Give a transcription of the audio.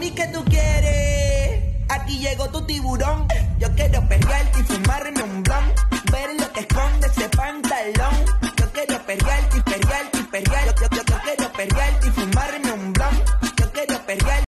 Mami, ¿qué tú quieres? Aquí llegó tu tiburón. Yo quiero pelearte y fumarme un blon. Ver lo que esconde ese pantalón. Yo quiero pelearte y pelearte y pelearte. Yo, yo, yo, quiero pelearte y fumarme un blon. Yo quiero pelearte.